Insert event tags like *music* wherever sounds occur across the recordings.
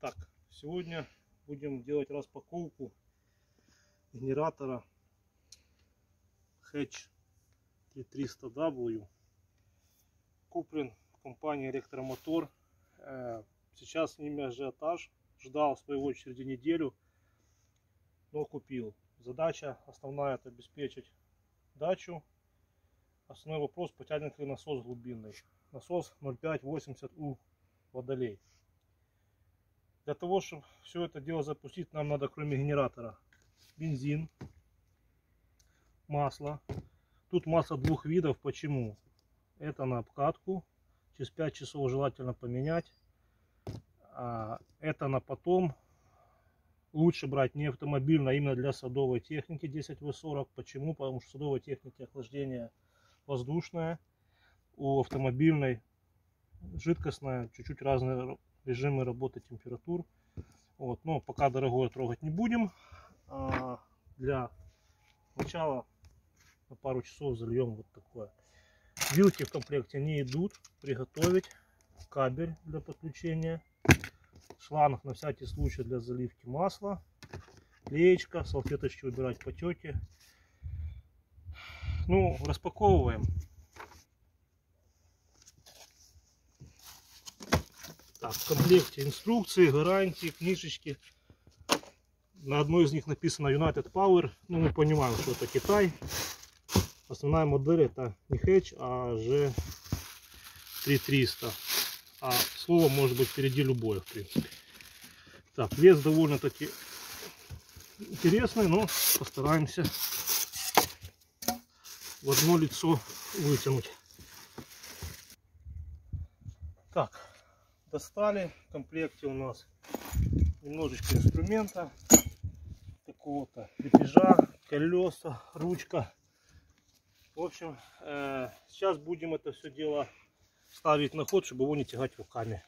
Так, сегодня будем делать распаковку генератора Hatch 300W. Куплен в компании Электромотор. Э, Сейчас с ними ажиотаж. Ждал в свою очередь неделю, но купил. Задача основная это обеспечить дачу. Основной вопрос, потянет ли насос глубинный. Насос 0,580 у водолей. Для того, чтобы все это дело запустить, нам надо кроме генератора бензин, масло. Тут масло двух видов. Почему? Это на обкатку. Через 5 часов желательно поменять. А это на потом. Лучше брать не автомобильное, а именно для садовой техники 10В40. Почему? Потому что садовой технике охлаждение воздушное. У автомобильной жидкостное. Чуть-чуть разные режимы работы температур. Вот, но пока дорогое трогать не будем. А для начала на пару часов зальем вот такое. Вилки в комплекте не идут. Приготовить кабель для подключения. Шланг на всякий случай для заливки масла. Леечка, салфеточки убирать потеки. Ну, распаковываем. Так, в комплекте инструкции, гарантии, книжечки. На одной из них написано United Power. Ну, мы понимаем, что это Китай. Основная модель это не Hedge, а G3300. А слово может быть впереди любое, в принципе. Так, вес довольно-таки интересный, но постараемся в одно лицо вытянуть. Так, достали. В комплекте у нас немножечко инструмента. Такого-то крепежа, колеса, ручка. В общем, э, сейчас будем это все дело ставить на ход, чтобы его не тягать руками.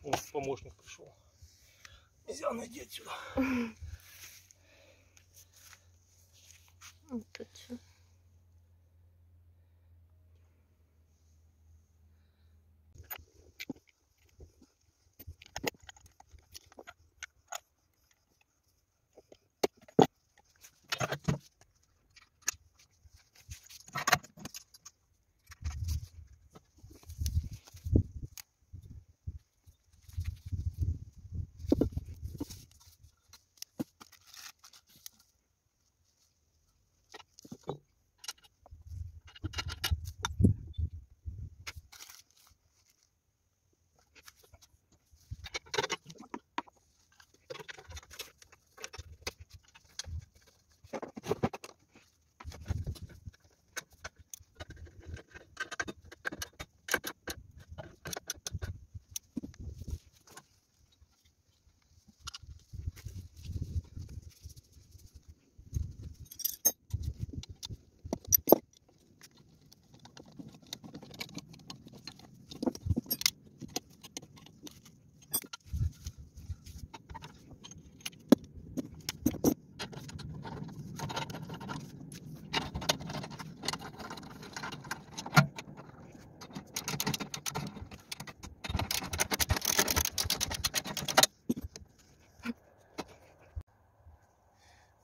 Вот помощник пришел. Нельзя найти отсюда. *laughs* Вот тут всё.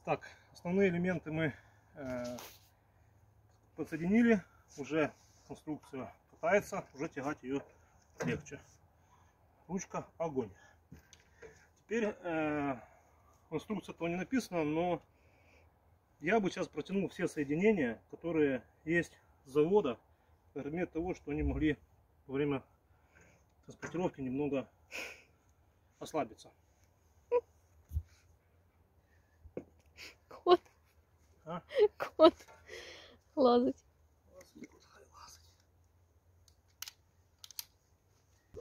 Так, основные элементы мы э, подсоединили. Уже конструкция катается, уже тягать ее легче. Ручка огонь. Теперь э, конструкция этого не написано, но я бы сейчас протянул все соединения, которые есть с завода, предмет того, что они могли во время транспортировки немного ослабиться. Кот. Кот. Лазать.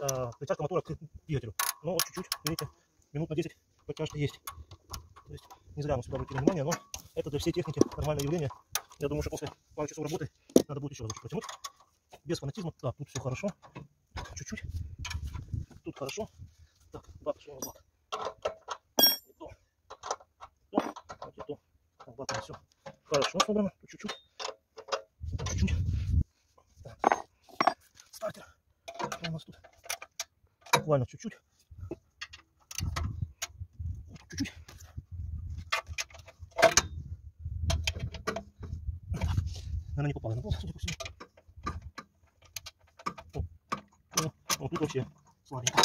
а, притяжка мотора к двигателю. Но вот чуть-чуть, видите, минут на 10 подтяжка есть. То есть не зря мы сюда обратили внимание, но это для всей техники нормальное явление. Я думаю, что после пару часов работы надо будет еще разочек потянуть. Без фанатизма. Так, тут все хорошо. Чуть-чуть. Тут хорошо. Так, бат, что у нас бат? хорошо собрано. Чуть-чуть. Чуть-чуть. Стартер. Что у нас тут? Буквально чуть-чуть. Чуть-чуть. Наверное, не попало на пол, судя по всему. Вот тут вообще слабенько.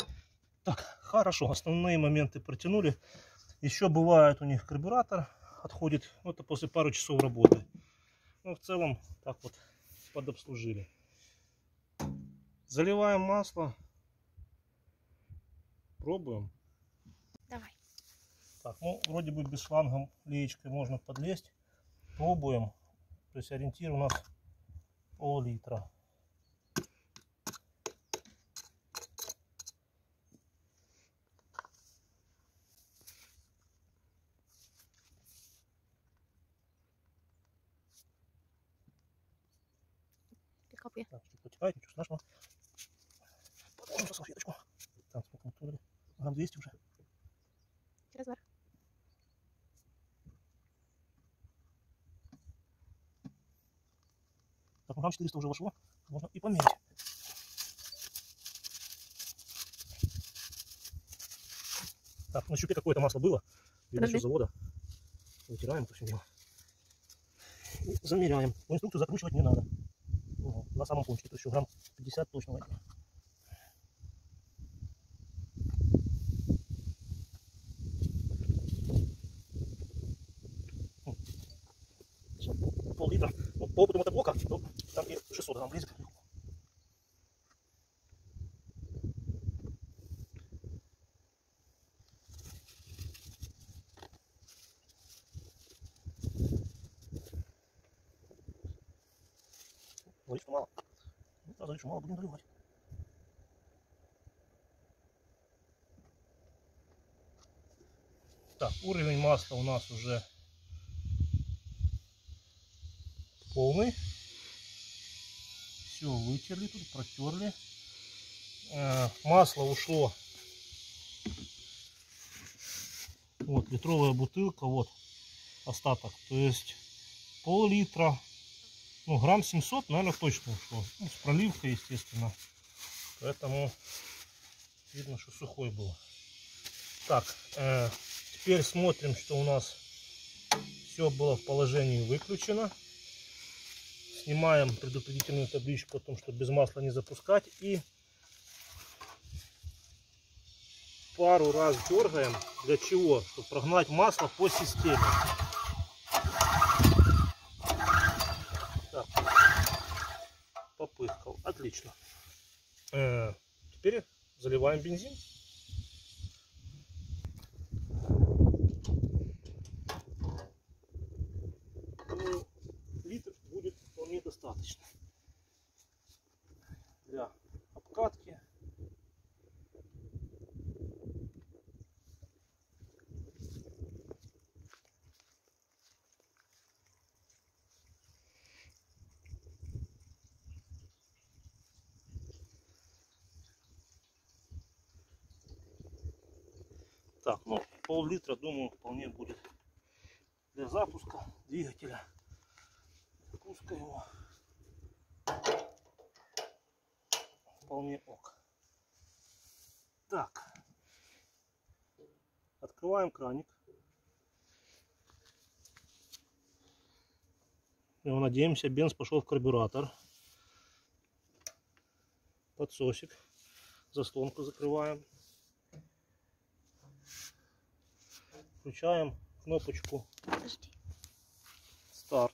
Так, хорошо, основные моменты протянули. Еще бывает у них карбюратор, отходит, ну, это после пару часов работы. Ну, в целом, так вот, подобслужили. Заливаем масло. Пробуем. Давай. Так, ну, вроде бы без шланга леечкой можно подлезть. Пробуем. То есть ориентир у нас пол-литра. Капли. Так, чуть потекает, ничего страшного. Подложим за салфеточку. Так, сколько мы туда? Грамм 200 уже. Верх. Так, ну, грамм 400 уже вошло. Можно и померить. Так, на щупе какое-то масло было. Видно, еще завода. Вытираем это все дело. И замеряем. Инструкцию закручивать не надо. Ну, на самом кончике. То есть грамм 50 точно возьмем. Всё, Пол-литра. Ну, по опыту мотоблока, то там и 600 грамм влезет. Говорит, что мало. Что мало, будем заливать. Так, уровень масла у нас уже полный. Все вытерли тут, протерли. Э, Масло ушло. Вот литровая бутылка, вот остаток. То есть пол-литра, ну грамм 700, наверное, точно ушло. Ну, с проливкой, естественно. Поэтому видно, что сухой был. Так, э, теперь смотрим, что у нас все было в положении выключено. Снимаем предупредительную табличку о том, что без масла не запускать. И пару раз дергаем. Для чего? Чтобы прогнать масло по системе. Так. Попыхкал. Отлично. Э, Теперь заливаем бензин. Ну, литр будет вполне достаточно для обкатки. Так, ну пол-литра, думаю, вполне будет для запуска двигателя. Пуска его. Вполне ок. Так. Открываем краник. И надеемся, бенз пошел в карбюратор. Подсосик. Заслонку закрываем. Включаем кнопочку старт.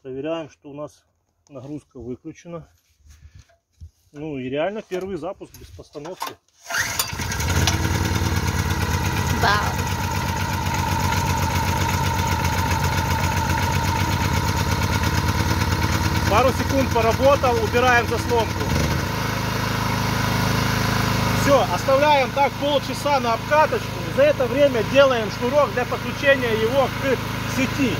Проверяем, что у нас нагрузка выключена. Ну и реально первый запуск без постановки. Вау. Пару секунд поработал, убираем заслонку. Все, оставляем так полчаса на обкаточку. За это время делаем шнурок для подключения его к сети.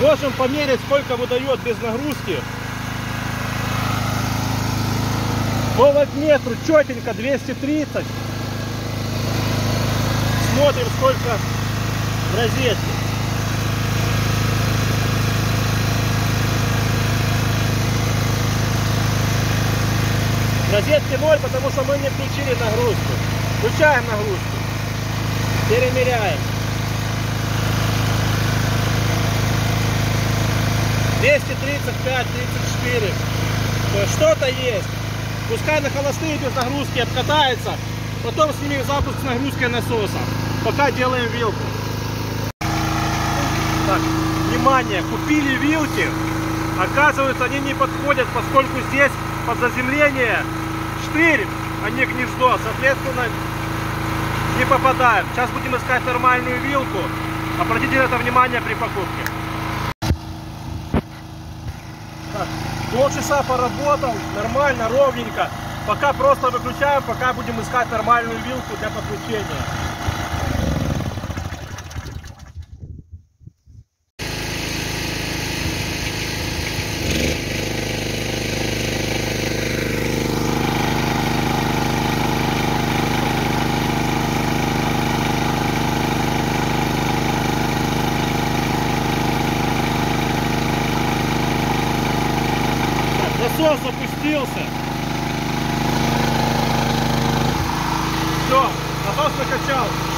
Можем померить, сколько выдает без нагрузки. По вольтметру четенько 230. Смотрим, сколько в розетке. Розетки 0, потому что мы не включили нагрузку. Включаем нагрузку. Перемеряем. 235, 34. То есть что-то есть. Пускай на холостые без нагрузки откатается. Потом снимем запуск с нагрузкой насоса. Пока делаем вилку. Так, внимание, купили вилки. Оказывается, они не подходят, поскольку здесь под заземление штырь, а не гнездо. Соответственно, не попадают. Сейчас будем искать нормальную вилку. Обратите на это внимание при покупке. Так, полчаса поработал, нормально, ровненько. Пока просто выключаем, пока будем искать нормальную вилку для подключения.